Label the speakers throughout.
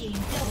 Speaker 1: Team. double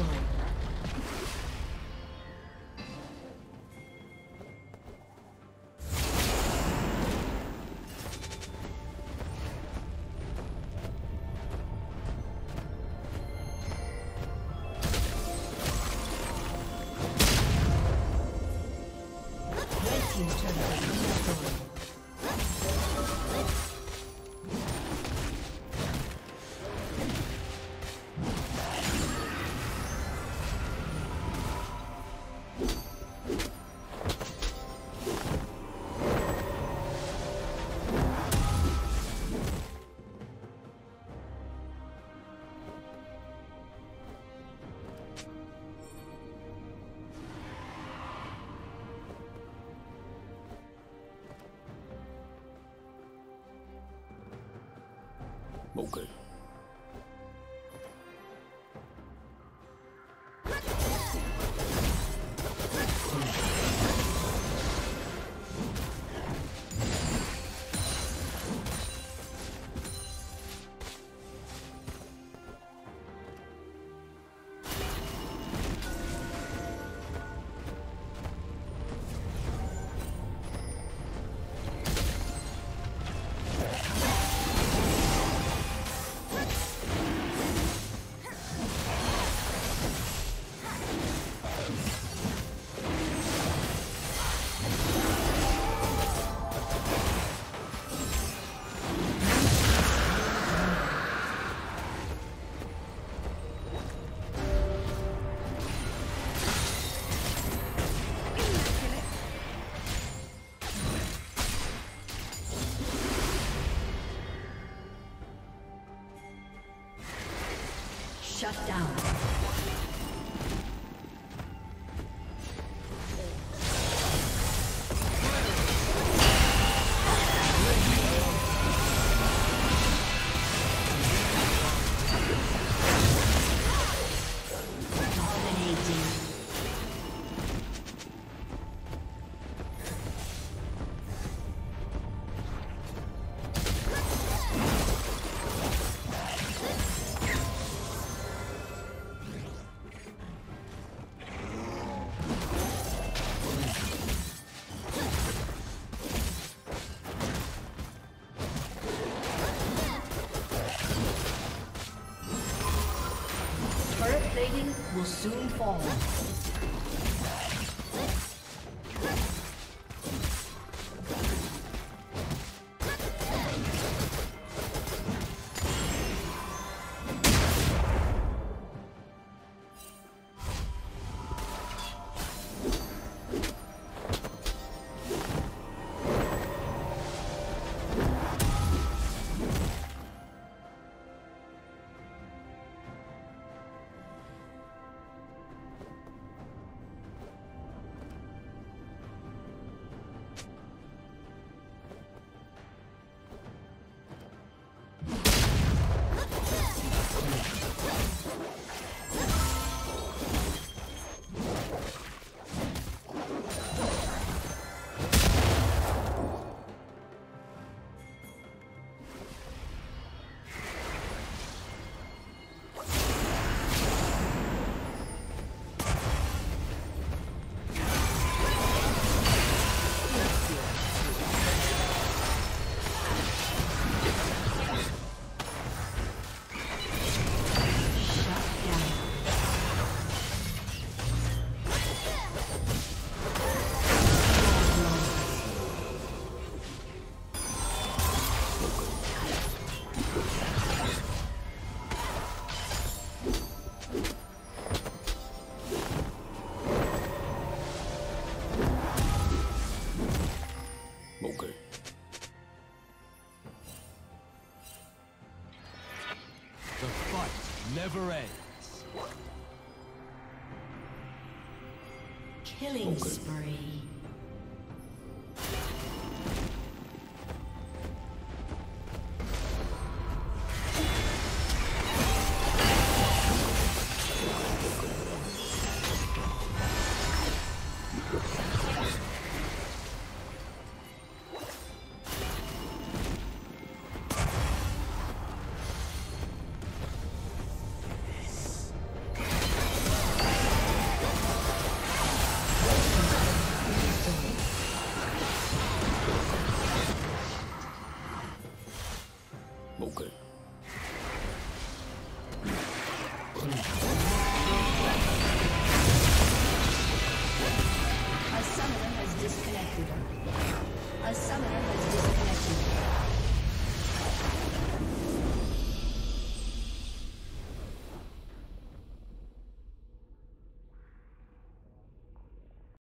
Speaker 1: destroyed.
Speaker 2: 某根。
Speaker 1: Shut down. Will soon fall.